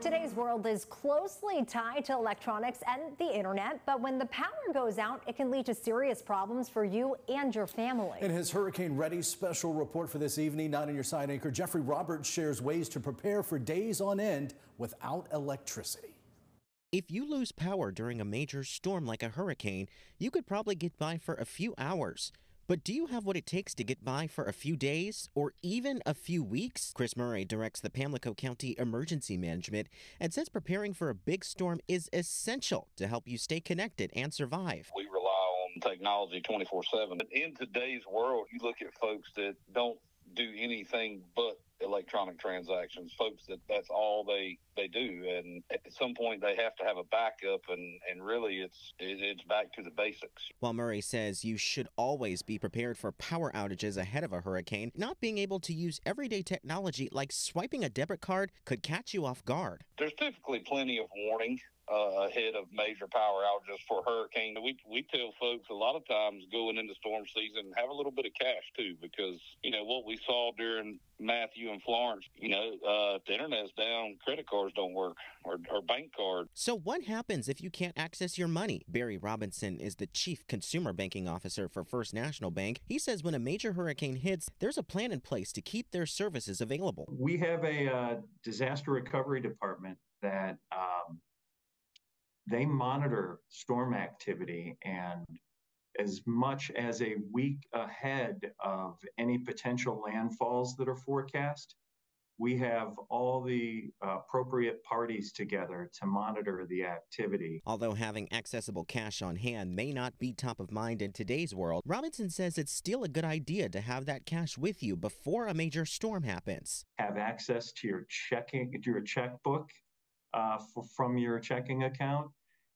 Today's world is closely tied to electronics and the internet, but when the power goes out, it can lead to serious problems for you and your family. In his Hurricane Ready special report for this evening, Nine on your side anchor Jeffrey Roberts shares ways to prepare for days on end without electricity. If you lose power during a major storm like a hurricane, you could probably get by for a few hours. But do you have what it takes to get by for a few days or even a few weeks? Chris Murray directs the Pamlico County Emergency Management and says preparing for a big storm is essential to help you stay connected and survive. We rely on technology 24 7. but In today's world, you look at folks that don't do anything but electronic transactions folks that that's all they they do. And at some point they have to have a backup and and really it's it's back to the basics. While murray says you should always be prepared for power outages ahead of a hurricane not being able to use everyday technology like swiping a debit card could catch you off guard. There's typically plenty of warning uh, ahead of major power outages for hurricane. We we tell folks a lot of times going into storm season have a little bit of cash too because you know what we saw during Matthew and Florence. You know, uh, the internet's down, credit cards don't work, or, or bank card. So what happens if you can't access your money? Barry Robinson is the chief consumer banking officer for First National Bank. He says when a major hurricane hits, there's a plan in place to keep their services available. We have a uh, disaster recovery department that they monitor storm activity and as much as a week ahead of any potential landfalls that are forecast, we have all the appropriate parties together to monitor the activity. Although having accessible cash on hand may not be top of mind in today's world, Robinson says it's still a good idea to have that cash with you before a major storm happens. Have access to your checking, to your checkbook uh, for, from your checking account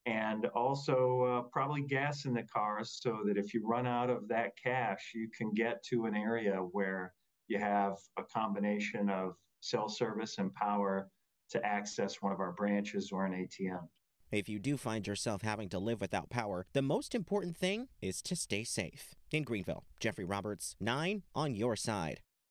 and also uh, probably gas in the cars so that if you run out of that cash, you can get to an area where you have a combination of cell service and power to access one of our branches or an ATM. If you do find yourself having to live without power, the most important thing is to stay safe. In Greenville, Jeffrey Roberts, 9 on your side.